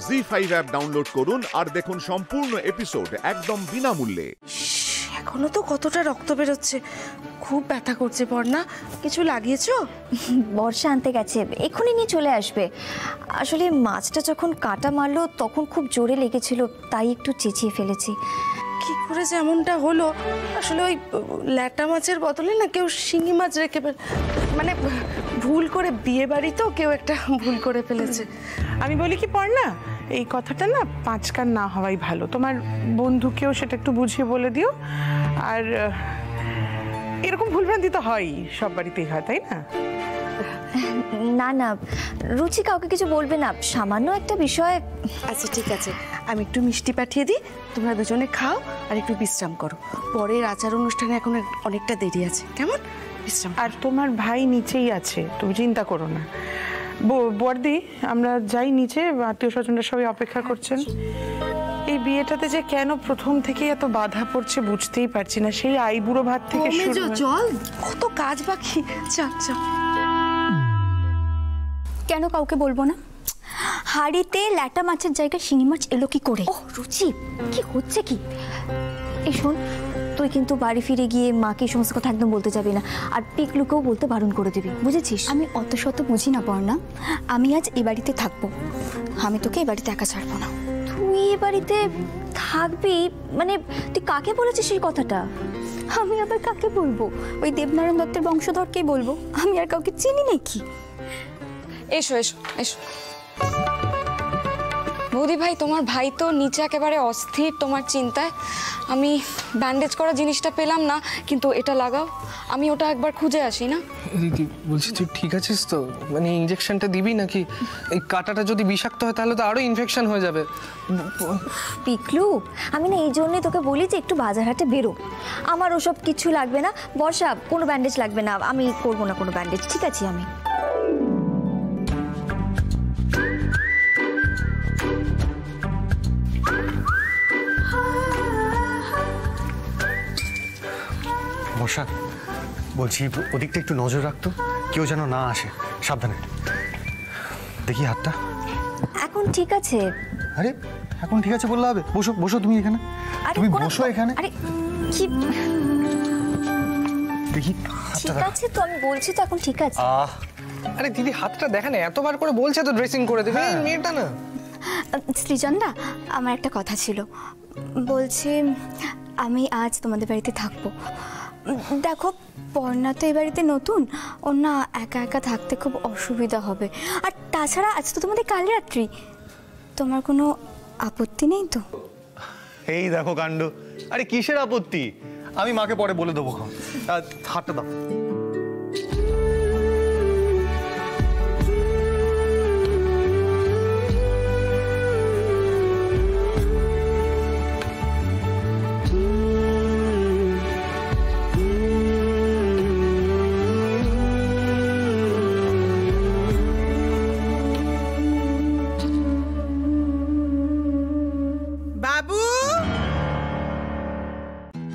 জি five app download করুন আর দেখুন সম্পূর্ণ এপিসোড একদম বিনামূল্যে। এখনও তো কতটা রক্ত বেরোচ্ছে। খুব ব্যথা করছে পর্ণা কিছু লাগিয়েছো? বর্ষা আনতে গেছে। এক্ষুনি নিয়ে চলে আসবে। আসলে মাছটা যখন কাটা মারলো তখন খুব জোরে লেগেছিল তাই একটু চেঁচিয়ে ফেলেছি। কি করে যে এমনটা হলো? আসলে ওই ল্যাটা মাছের বদলে না কেউ শিঙি মাছ রেখে মানে ভুল করে বিয়ে বাড়ি তো কেউ একটা ভুল করে ফেলেছে। আমি বলি কি পড় না এই কথাটা না পাঁচকার না হওয়াই ভালো। তোমার বন্ধুকেও সেটা একটু বুঝিয়ে বলে দিও। আর এরকম ভুলভ্রান্তি তো হয়ই সব বাড়িতেই হয় তাই না? না না রুচি কাউকে কিছু বলবে না সামান্য একটা বিষয়। আচ্ছা ঠিক আছে। আমি একটু মিষ্টি পাঠিয়ে দিই তোমরা দুজনে খাও আর একটু বিশ্রাম করো। পরের আচার অনুষ্ঠানে এখন অনেকটা দেরি আছে কেমন? আর তোমার ভাই নিচেই আছে তুমি চিন্তা করো না। ব- বর্দি আমরা যাই নিচে আত্মীয় স্বজনরা সবাই অপেক্ষা করছেন। এই বিয়েটাতে যে কেন প্রথম থেকে এত বাধা পড়ছে বুঝতেই পারছি না সেই আইবুড়ো ভাত থেকে জল কত কাজ বাকি। চা চা কেন কাউকে বলব না? হাড়িতে ল্যাটা মাছের জায়গায় শিঙি মাছ এলো কি করে? ও রুচি কি হচ্ছে কি? এই শোন তুই কিন্তু বাড়ি ফিরে গিয়ে মাকে সমস্ত কথা একদম বলতে যাবি না। আর পিকলুকেও বলতে বারণ করে দিবি বুঝেছিস? আমি অত শত বুঝি না পড়না আমি আজ এ বাড়িতে থাকব। আমি তোকে এ বাড়িতে একা ছাড়বো না। তুই এ বাড়িতে থাকবি? মানে তুই কাকে বলেছিস এই কথাটা? আমি আবার কাকে বলব? ওই দেবনারায়ণ দত্তের বংশধরকেই বলব। আমি আর কাউকে চিনি নাকি? এসো এসো এসো। বৌদি ভাই তোমার ভাই তো নিচে একেবারে অস্থির তোমার চিন্তায়। আমি ব্যান্ডেজ করা জিনিসটা পেলাম না কিন্তু এটা লাগাও। আমি ওটা একবার খুঁজে আসি না? রীতি বলছি তুই ঠিক আছিস তো? মানে ইঞ্জেকশনটা দিবি নাকি? এই কাটাটা যদি বিষাক্ত হয় তাহলে তো আরও ইনফেকশন হয়ে যাবে। পিকলু আমি না এই জন্যই তোকে বলি যে একটু বাজার হাটে বেরো। আমার ওসব কিছু লাগবে না। বর্ষা কোনো ব্যান্ডেজ লাগবে না। আমি করব না কোনো ব্যান্ডেজ ঠিক আছে আমি। বর্ষা বলছি ওদিকটা একটু নজর রাখতো কেউ যেন না আসে। সাবধানে। দেখি হাতটা। এখন ঠিক আছে। আরে এখন ঠিক আছে বললে হবে। বসো বসো তুমি এখানে। তুমি বসো এখানে। আরে কি দেখি ঠিক আছে তো আমি বলছি তো এখন ঠিক আছে। আহ। আরে দিদি হাতটা দেখা না এতবার করে বলছে তো ড্রেসিং করে দেবে। এই মেয়েটা না। সৃজনদা আমার একটা কথা ছিল। বলছি আমি আজ তোমাদের বাড়িতে থাকব। দেখো, পর্ণা তো এ বাড়িতে নতুন। ওর না একা একা থাকতে খুব অসুবিধা হবে। আর তাছাড়া আজ তো তোমাদের কাল রাত্রি। তোমার কোনো আপত্তি নেই তো? এই দেখো কাণ্ড, আরে কিসের আপত্তি? আমি মাকে পরে বলে দেবো হাতটা দাও।